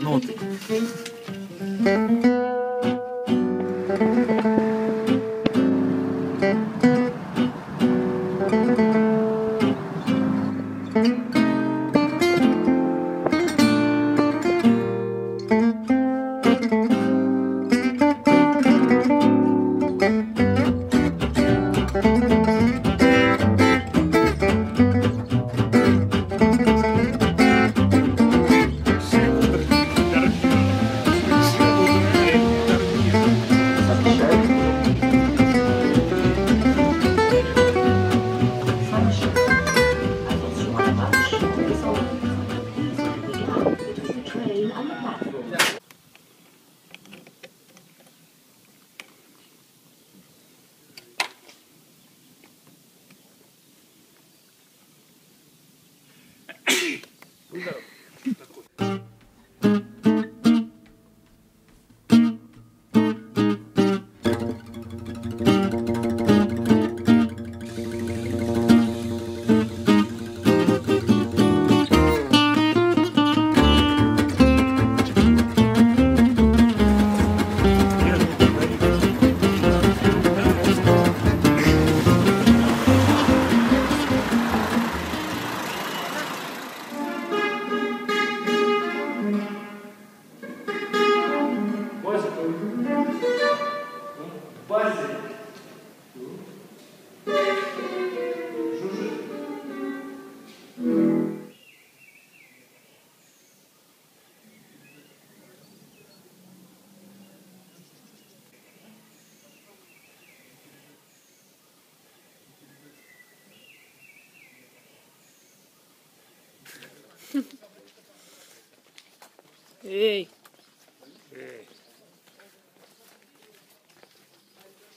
Ноты. Эй,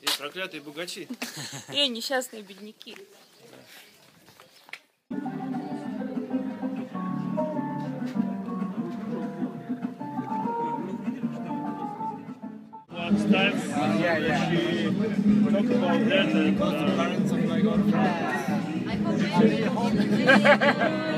И проклятые богачи. эй, несчастные бедняки. Yeah, yeah. She talked about that and uh,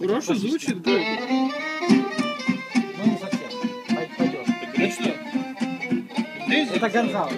Хорошо звучит, да. Ну, не совсем. Пой- Пойдет. Это Гонзало.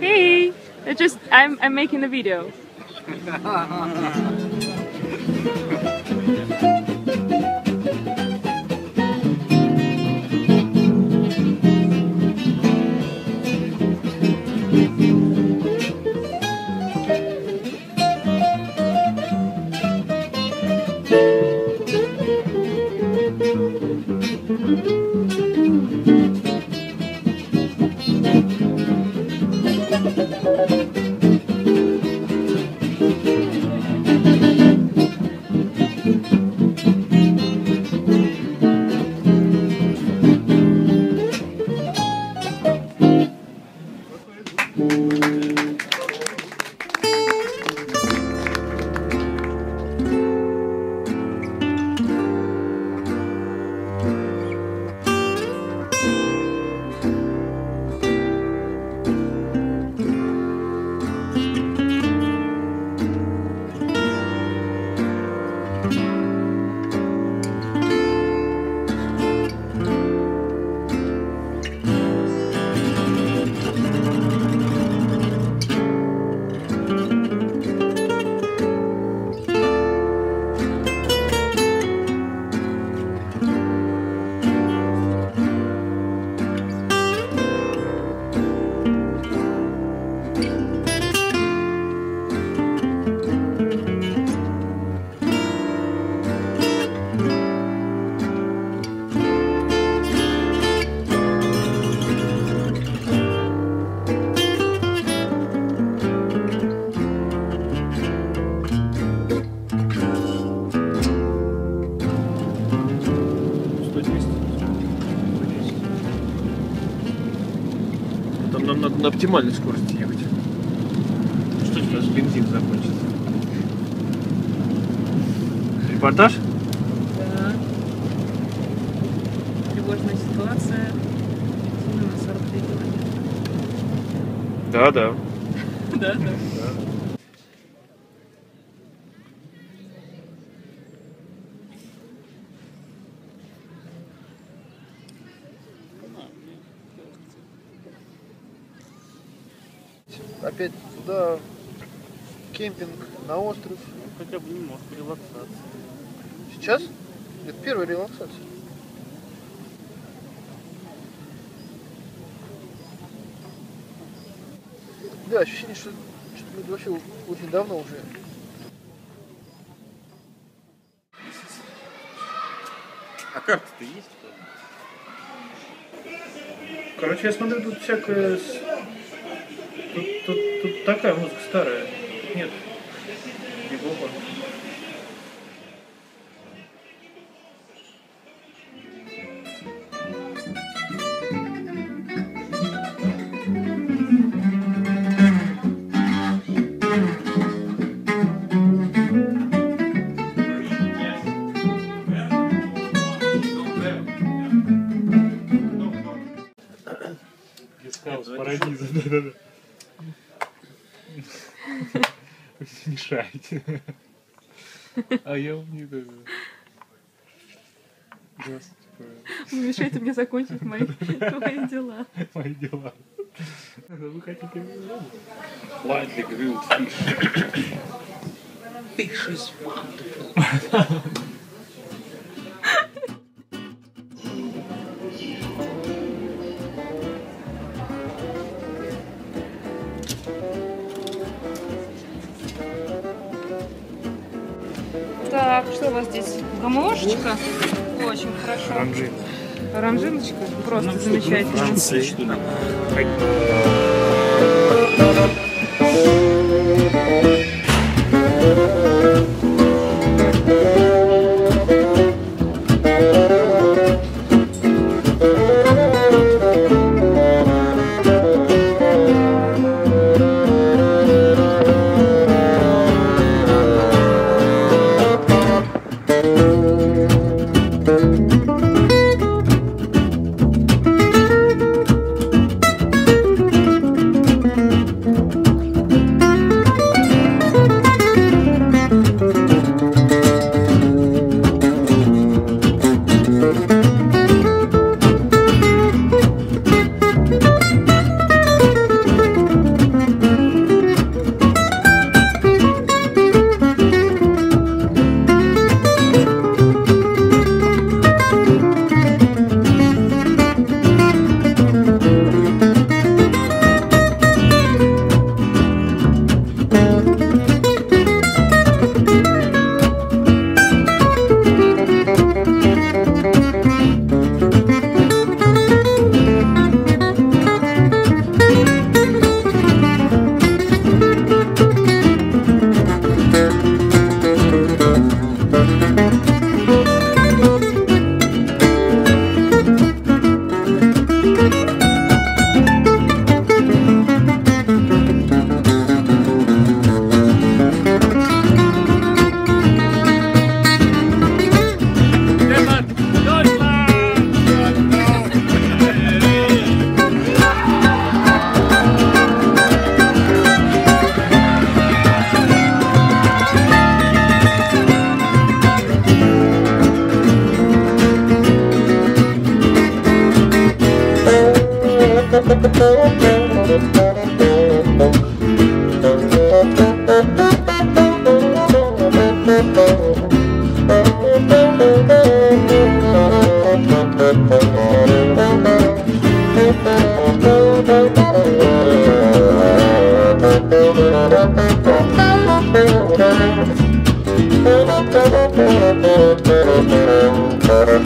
Hey, I just I'm I'm making the video. нам надо на оптимальной скорости ехать. Что сейчас бензин закончится? Репортаж? Да. Тревожная ситуация. Цена на 43 километра. Да, да. Да, да. Опять туда кемпинг на остров. Хотя бы немножко релаксации. Сейчас? Это первая релаксация. Да, ощущение, что, что мы вообще очень давно уже. А карта-то есть? Короче, я смотрю, тут всякое... с- такая музыка старая. Нет. Неплохо. Гестаус, парадиза, да-да-да. Мешаете. А я умею даже. Господи, Вы мешаете мне закончить мои, мои дела. мои дела. Вы хотите... Lightly grilled fish. Fish is wonderful. У вас здесь? Гамошечка? Очень хорошо. Оранжин. Оранжиночка? Просто замечательно.